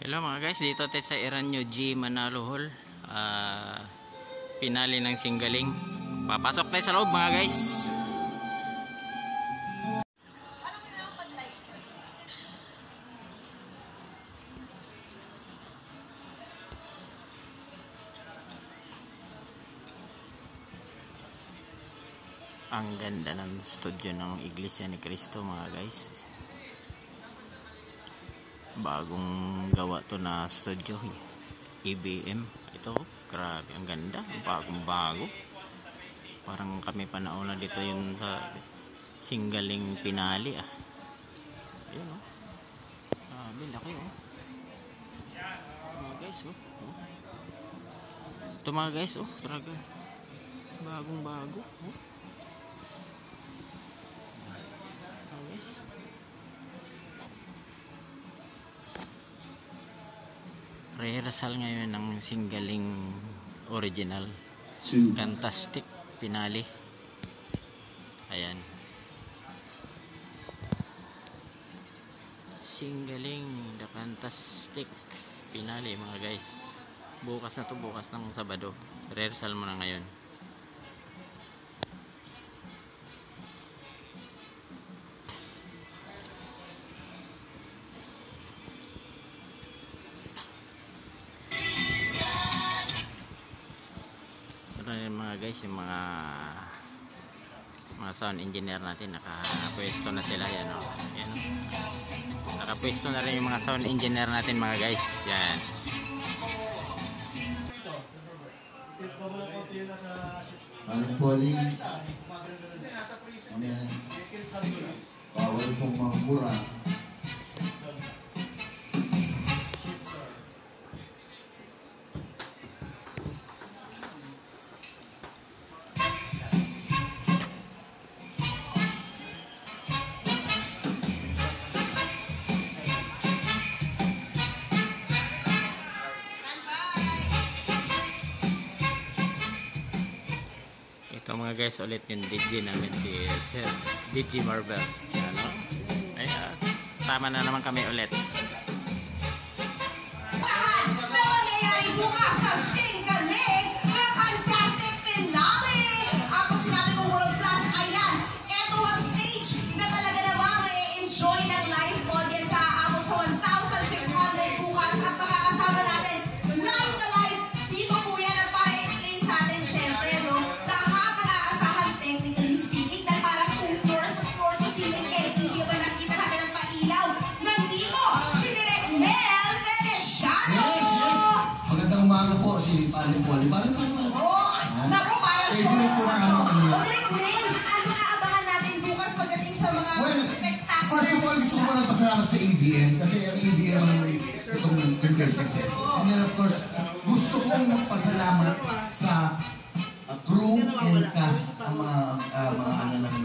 Hello mga guys, dito tayo sa Eranyo G Manalo Hall. Ah, pinali ng singgaling. Papasok tayo sa loob mga guys. Ang ganda ng studio ng Iglesia ni Cristo mga guys. Bagong gawa to na studio. EBM. Ito, grabe. Ang ganda. Ang bagong bago. Parang kami pa nauna dito yung sa singgaling pinali ah. Ayun oh. Grabe, laki oh. Mga guys oh. oh. Ito mga guys oh. Talaga. Bagong bago. Oh. Rehearsal ngayon ng singgaling original. Fantastic finale. Ayan. Singgaling the fantastic finale mga guys. Bukas na to bukas ng Sabado. Rehearsal mo na ngayon. Mga guys, yung mga mga sound engineer natin nakapwesto na sila yan oh. Yan. Nakapwesto na rin yung mga sound engineer natin mga guys. Yan. Aling Poli, mamaya na. Bawal pong mangura. Ito guys ulit yung DJ namin si Sir DJ Marvel. Yan oh. Ay, ah, tama na naman kami ulit. Lahat na mangyayari bukas sa single leg First of all, gusto ko lang pasalamat sa ABN kasi ang ABN ang itong investors. And then of course, gusto kong pasalamat sa uh, crew and cast ang mga, uh, mga ano ng,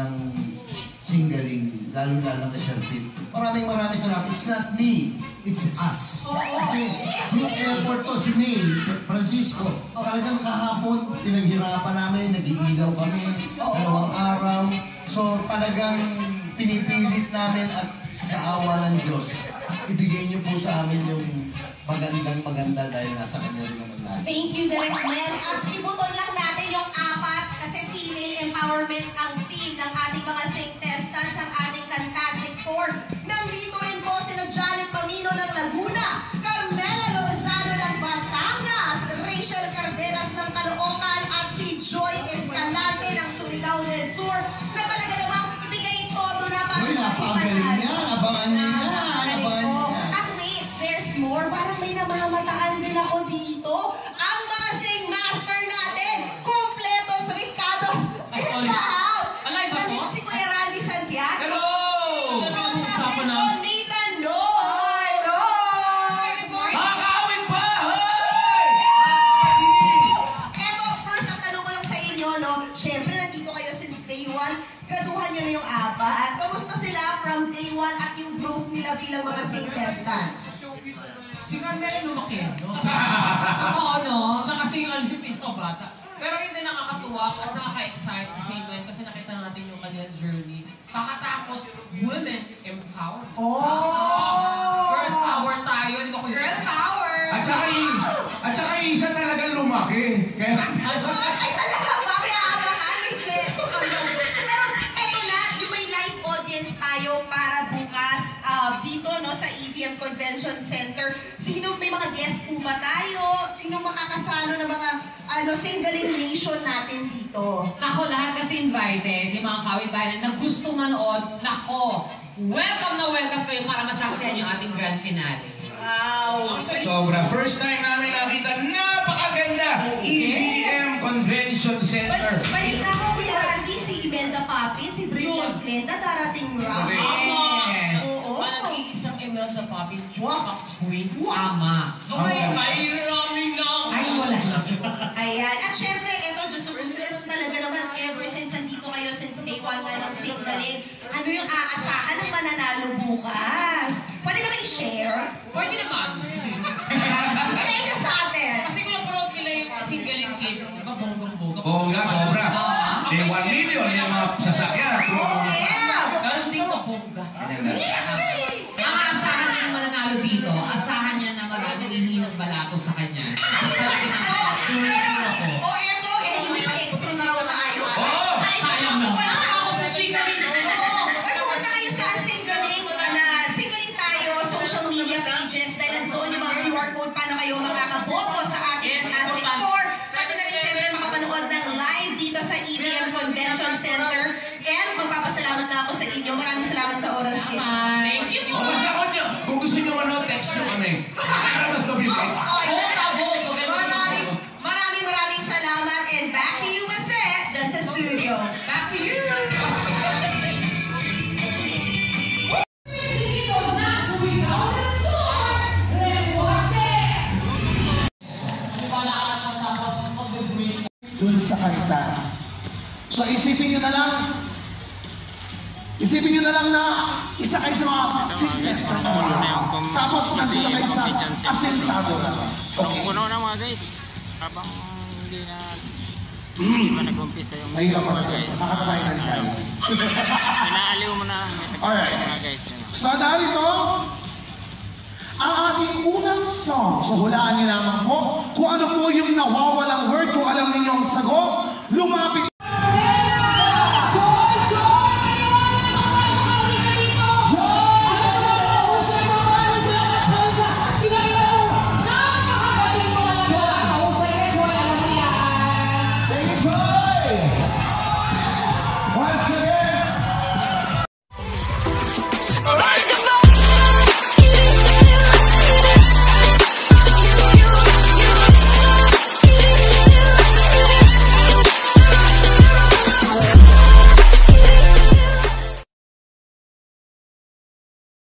ng singling, lalo-lalo na Sherpit. Maraming maraming salamat. It's not me, it's us. Kasi group effort to, si May, Francisco, talagang kahapon, pinaghirapan namin, nag-iilaw kami, dalawang araw. So talagang pinipilit namin at sa awa ng Diyos, ibigay niyo po sa amin yung magandang maganda dahil nasa kanya rin naman lahat. Thank you, Direk Mel. At ibuton lang natin yung apat kasi female empowerment ang team ng ating mga singtestants, ang ating Fantastic Four. Nandito rin po si Janet Pamino ng Laguna, ako dito. Ang mga sing master natin, kompletos Ricardos. Ay, sorry. Ikaw! Alive ba Nandito po? si Kuya Randy Santiago. Hello! Rosa and Nathan Noy. Makakawin pa! Eto, first ang tanong ko lang sa inyo, no? Siyempre, nandito kayo since day one. Graduhan nyo na yung apat. Kamusta sila from day one at yung growth nila bilang mga singtestants? Si Carmela lumaki, ano? Oo, no? Siya kasi yung ano yung pinakabata. Pero hindi nakakatuwa at nakaka-excite at the same time kasi nakita natin yung kanilang journey. Pakatapos, women empowerment. Oh! Girl power tayo, di ba kuya? Girl power! At saka, at saka isa talaga lumaki. Kaya... ano, singling nation natin dito? Ako lahat kasi invited, yung mga kawit-bahay na gusto manood, nako, welcome na welcome kayo para masaksihan yung ating grand finale. Wow! sobra. First time namin nakita, napakaganda! EBM Convention Center. Bal- Balita ko, Kuya Randy, si Imelda Papin, si Brilliant Glenda, darating raw. Yes! Oo. Nag-iisang Imelda Papi, Wow. Fox Queen. Tama. Okay. Ay, Ayan. At syempre, ito, just to process, talaga naman, ever since nandito kayo, since day one nga ng Signaling, ano yung aasahan ng mananalo bukas? Pwede naman i-share? Pwede naman. Share nyo sa atin. Kasi kung naprood nila yung singling kids, di ba, bonggang-bongga. Oo nga, sobra. Eh, 1 million yung mga sasakyan. Yeah! Ganon din ka bongga. Ang aasahan niya yung mananalo dito, asahan niya na maraming ininang balato sa kanya. Sure ako. O eto, eh, hindi pa extra na raw tayo. Oo! Sayang na. Ako sa chika rin. Oo. Ay, pumunta kayo sa Singling, na Singling tayo, social media pages, dahil nandoon yung mga QR code paano kayo makakaboto sa ating Yes, Fantastic. Four. Pati na rin syempre makapanood ng live dito sa EVM Convention Center. And text nyo kami. Vote. Magaling Maraming, maraming maraming salamat and back to you, Mase, dyan sa studio. Back to you! dun sa kanta. So isipin nyo na lang, isipin nyo na lang na isa kayo sa mga sickness na Tapos nandito kayo sa asentado na. Okay. Puno na mga guys. Habang hindi na hindi pa nag-umpisa yung mga guys. Makakatayo na tayo. Pinaaliw mo na. Alright. mga guys. So narito, ang ating unang song. So hulaan niyo naman po kung ano po yung nawawalang word. Kung alam niyo ang sagot, lumapit